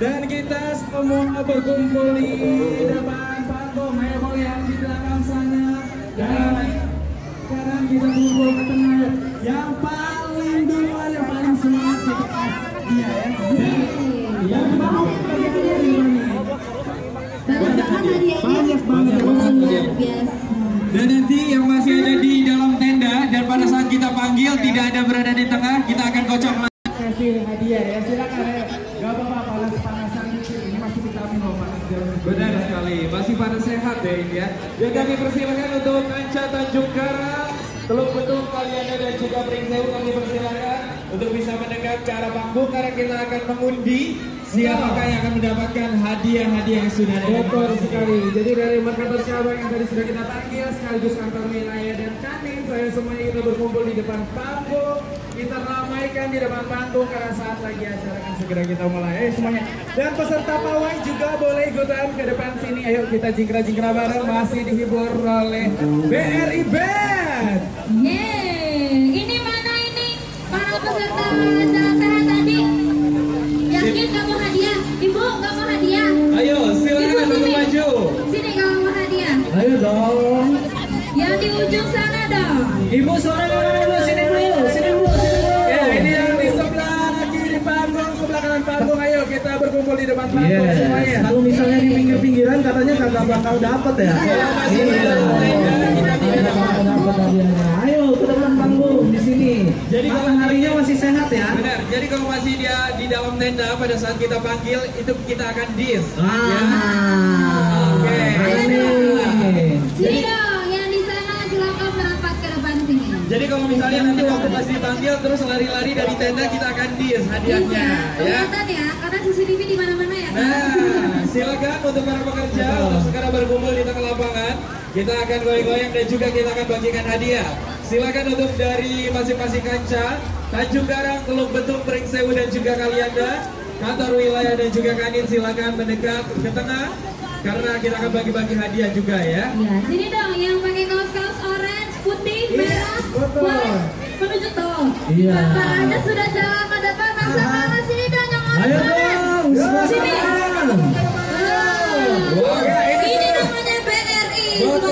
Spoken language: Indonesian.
Dan kita semua berkumpul di depan boleh yang di belakang sana Dan sekarang kita kumpul ke tengah. Yang paling duluan, yang paling semangat kita dia ya Yang mau? Banyak banget. Dan nanti yang masih ada di dalam tenda dan pada saat kita panggil tidak ada berada di tengah, kita akan kocok lagi. kasih hadiah ya silakan ya gak apa-apa panas panasan itu ini masih vitamin loh panas jalan Benar sekali, masih pada sehat ya ini ya. Dan kami persilakan untuk Kanca Tanjung Karang, Teluk Betung, Kalianda dan juga Pringsewu kami persilakan untuk bisa mendekat ke arah panggung karena kita akan mengundi siapakah yang akan mendapatkan hadiah-hadiah yang sudah ada. Betul sekali. Jadi dari markator cabang yang tadi sudah kita panggil sekaligus kantor wilayah dan kantin saya semuanya kita berkumpul di depan panggung. Kita ramaikan di depan panggung karena saat lagi acara akan segera kita mulai. Ayo semuanya. Dan peserta pawai juga boleh ikutan ke depan sini. Ayo kita jingkra-jingkra bareng masih dihibur oleh BRI Band. Yeay, Yang sana dong. Ibu sore dulu, sini dulu, sini dulu, sini dulu. Ya, ini yang di sebelah kiri panggung, sebelah kanan panggung. Ayo kita berkumpul di depan panggung semuanya. Kalau misalnya di pinggir-pinggiran katanya kagak bakal dapet ya. Kagak bakal dapet hadiahnya. Ayo ke depan panggung di sini. Jadi kalau harinya masih sehat ya. Benar. Jadi kalau masih dia di dalam tenda pada saat kita panggil itu kita akan dis. Ya. Ah. Oke. Jadi kalau misalnya nanti waktu pas dipanggil terus lari-lari dari tenda kita akan dis hadiahnya Bisa, ya. ya, karena CCTV di mana-mana ya. Nah, silakan untuk para pekerja untuk segera berkumpul di tengah lapangan. Kita akan goyang-goyang dan juga kita akan bagikan hadiah. Silakan untuk dari masing-masing kancah, Tanjung Karang, Teluk Betung, Pringsewu dan juga Kalianda, kantor wilayah dan juga kanit silakan mendekat ke tengah karena kita akan bagi-bagi hadiah juga ya. Ya, sini dong yang pakai kaos-kaos orange, putih, merah, betul. white, menuju tuh. Iya. Anda sudah jalan ke depan, langsung mana sini dong yang Ayo